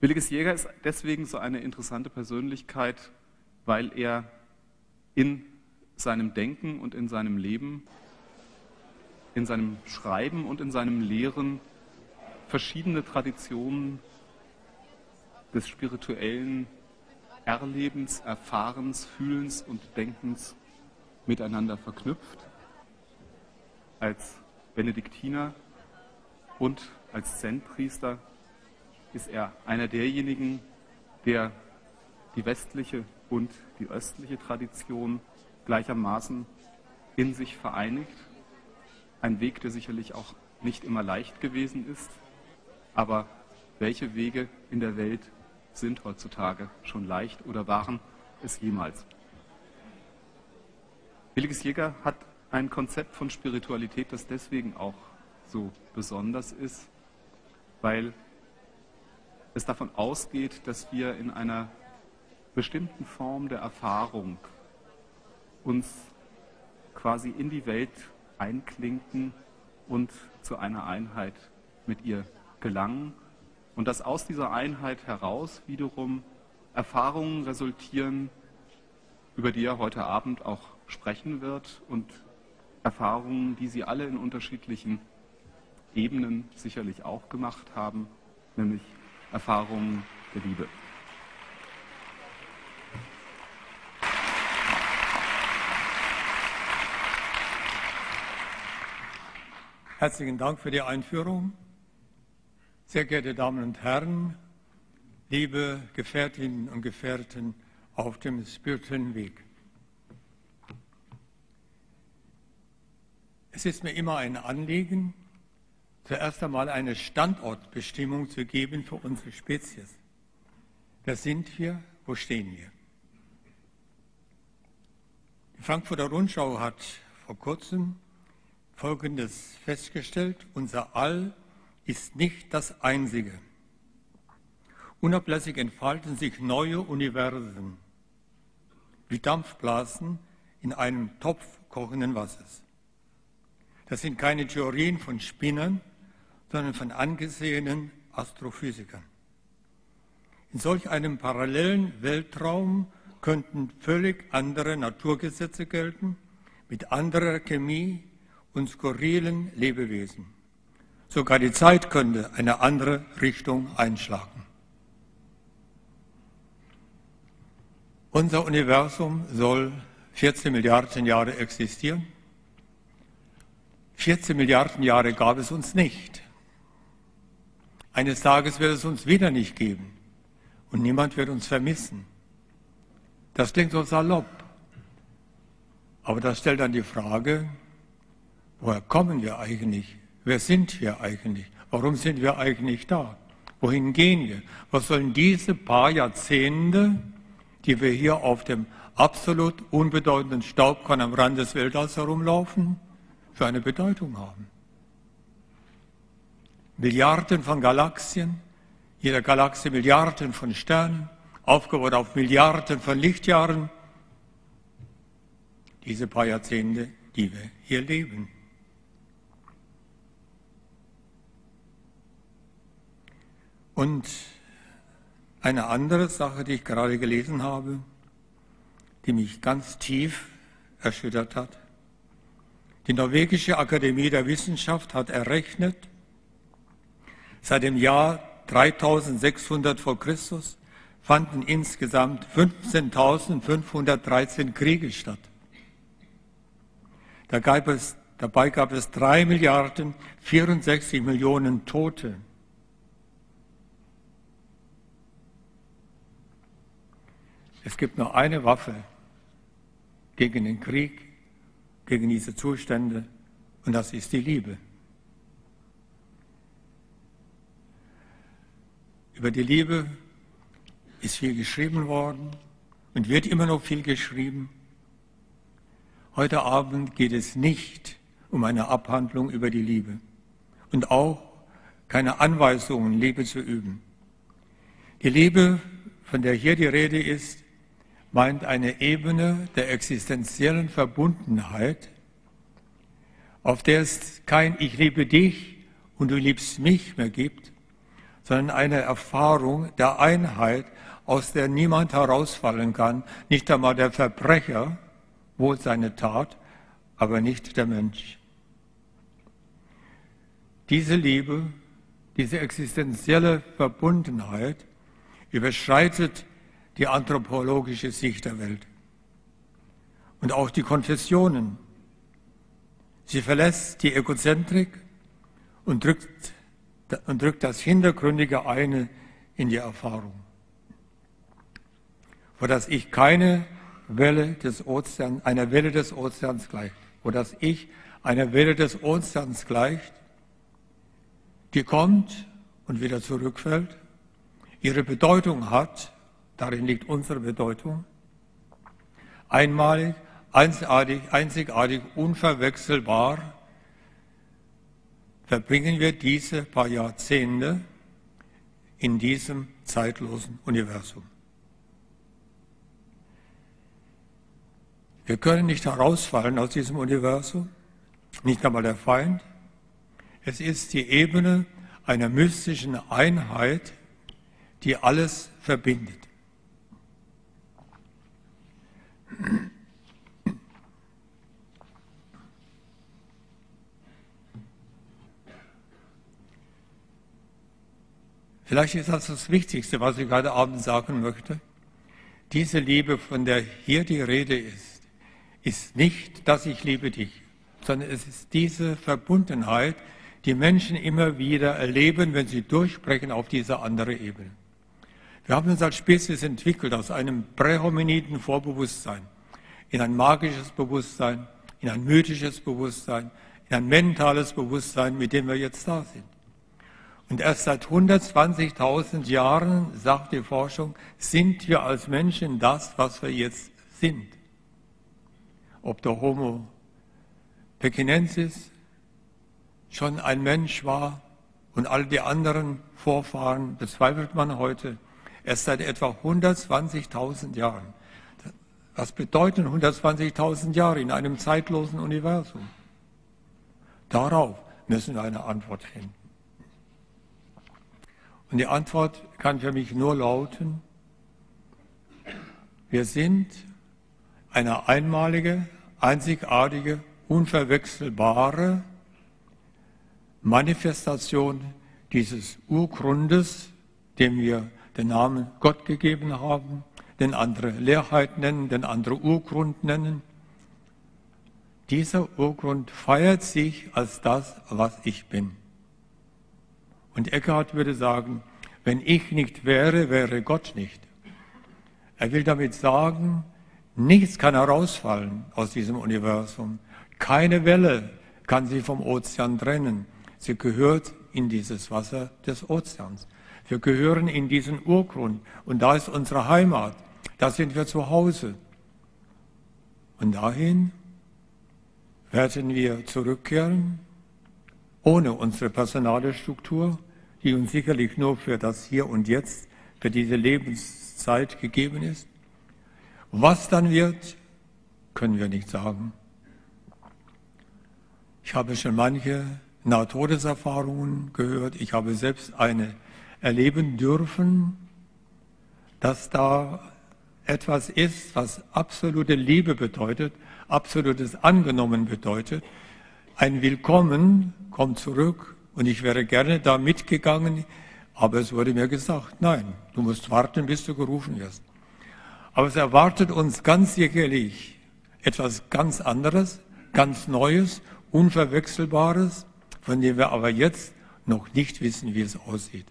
Williges Jäger ist deswegen so eine interessante Persönlichkeit, weil er in seinem Denken und in seinem Leben, in seinem Schreiben und in seinem Lehren verschiedene Traditionen des spirituellen Erlebens, Erfahrens, Fühlens und Denkens miteinander verknüpft. Als Benediktiner und als Zen-Priester ist er einer derjenigen, der die westliche und die östliche Tradition gleichermaßen in sich vereinigt. Ein Weg, der sicherlich auch nicht immer leicht gewesen ist, aber welche Wege in der Welt sind heutzutage schon leicht oder waren es jemals? Williges Jäger hat ein Konzept von Spiritualität, das deswegen auch so besonders ist, weil es davon ausgeht, dass wir in einer bestimmten Form der Erfahrung uns quasi in die Welt einklinken und zu einer Einheit mit ihr gelangen. Und dass aus dieser Einheit heraus wiederum Erfahrungen resultieren, über die er heute Abend auch sprechen wird und Erfahrungen, die Sie alle in unterschiedlichen Ebenen sicherlich auch gemacht haben, nämlich Erfahrungen der Liebe. Herzlichen Dank für die Einführung. Sehr geehrte Damen und Herren, liebe Gefährtinnen und Gefährten auf dem spirituellen Weg. Es ist mir immer ein Anliegen, zuerst einmal eine Standortbestimmung zu geben für unsere Spezies. Wer sind wir? Wo stehen wir? Die Frankfurter Rundschau hat vor kurzem Folgendes festgestellt. Unser All ist nicht das einzige. Unablässig entfalten sich neue Universen, wie Dampfblasen in einem Topf kochenden Wassers. Das sind keine Theorien von Spinnern, sondern von angesehenen Astrophysikern. In solch einem parallelen Weltraum könnten völlig andere Naturgesetze gelten, mit anderer Chemie und skurrilen Lebewesen. Sogar die Zeit könnte eine andere Richtung einschlagen. Unser Universum soll 14 Milliarden Jahre existieren. 14 Milliarden Jahre gab es uns nicht. Eines Tages wird es uns wieder nicht geben und niemand wird uns vermissen. Das klingt so salopp, aber das stellt dann die Frage, woher kommen wir eigentlich? Wer sind wir eigentlich? Warum sind wir eigentlich da? Wohin gehen wir? Was sollen diese paar Jahrzehnte, die wir hier auf dem absolut unbedeutenden Staubkorn am Rand des Weltalls herumlaufen, für eine Bedeutung haben? Milliarden von Galaxien, jeder Galaxie Milliarden von Sternen, aufgebaut auf Milliarden von Lichtjahren. Diese paar Jahrzehnte, die wir hier leben. Und eine andere Sache, die ich gerade gelesen habe, die mich ganz tief erschüttert hat. Die norwegische Akademie der Wissenschaft hat errechnet, Seit dem Jahr 3600 vor Christus fanden insgesamt 15.513 Kriege statt. Da gab es, dabei gab es 3 Milliarden 64 Millionen Tote. Es gibt nur eine Waffe gegen den Krieg, gegen diese Zustände, und das ist die Liebe. Über die Liebe ist viel geschrieben worden und wird immer noch viel geschrieben. Heute Abend geht es nicht um eine Abhandlung über die Liebe und auch keine Anweisungen, Liebe zu üben. Die Liebe, von der hier die Rede ist, meint eine Ebene der existenziellen Verbundenheit, auf der es kein Ich liebe dich und du liebst mich mehr gibt, sondern eine Erfahrung der Einheit, aus der niemand herausfallen kann, nicht einmal der Verbrecher, wohl seine Tat, aber nicht der Mensch. Diese Liebe, diese existenzielle Verbundenheit überschreitet die anthropologische Sicht der Welt und auch die Konfessionen. Sie verlässt die Egozentrik und drückt, und drückt das Hintergründige eine in die Erfahrung. Wo das Ich keine Welle des Ozeans, einer Welle des Ozeans gleicht, wo das Ich einer Welle des Ozeans gleicht, die kommt und wieder zurückfällt, ihre Bedeutung hat, darin liegt unsere Bedeutung, einmalig, einzigartig, einzigartig unverwechselbar, verbringen wir diese paar Jahrzehnte in diesem zeitlosen Universum. Wir können nicht herausfallen aus diesem Universum, nicht einmal der Feind. Es ist die Ebene einer mystischen Einheit, die alles verbindet. Vielleicht ist das das Wichtigste, was ich heute Abend sagen möchte. Diese Liebe, von der hier die Rede ist, ist nicht, dass ich liebe dich, sondern es ist diese Verbundenheit, die Menschen immer wieder erleben, wenn sie durchbrechen auf diese andere Ebene. Wir haben uns als Spezies entwickelt aus einem prähominiden Vorbewusstsein in ein magisches Bewusstsein, in ein mythisches Bewusstsein, in ein mentales Bewusstsein, mit dem wir jetzt da sind. Und erst seit 120.000 Jahren, sagt die Forschung, sind wir als Menschen das, was wir jetzt sind. Ob der Homo pekinensis schon ein Mensch war und all die anderen Vorfahren, bezweifelt man heute, erst seit etwa 120.000 Jahren. Was bedeuten 120.000 Jahre in einem zeitlosen Universum? Darauf müssen wir eine Antwort finden. Und die Antwort kann für mich nur lauten, wir sind eine einmalige, einzigartige, unverwechselbare Manifestation dieses Urgrundes, dem wir den Namen Gott gegeben haben, den andere Leerheit nennen, den andere Urgrund nennen. Dieser Urgrund feiert sich als das, was ich bin. Und Eckhart würde sagen, wenn ich nicht wäre, wäre Gott nicht. Er will damit sagen, nichts kann herausfallen aus diesem Universum. Keine Welle kann sie vom Ozean trennen. Sie gehört in dieses Wasser des Ozeans. Wir gehören in diesen Urgrund und da ist unsere Heimat. Da sind wir zu Hause. Und dahin werden wir zurückkehren ohne unsere personale Struktur, die uns sicherlich nur für das Hier und Jetzt, für diese Lebenszeit gegeben ist. Was dann wird, können wir nicht sagen. Ich habe schon manche Nahtodeserfahrungen gehört. Ich habe selbst eine erleben dürfen, dass da etwas ist, was absolute Liebe bedeutet, absolutes Angenommen bedeutet, ein Willkommen kommt zurück und ich wäre gerne da mitgegangen, aber es wurde mir gesagt, nein, du musst warten, bis du gerufen wirst. Aber es erwartet uns ganz sicherlich etwas ganz anderes, ganz Neues, Unverwechselbares, von dem wir aber jetzt noch nicht wissen, wie es aussieht.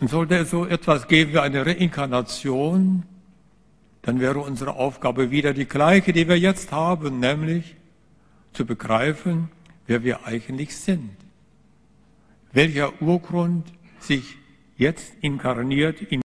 Und sollte es so etwas geben wie eine Reinkarnation, dann wäre unsere Aufgabe wieder die gleiche, die wir jetzt haben, nämlich zu begreifen, wer wir eigentlich sind. Welcher Urgrund sich jetzt inkarniert in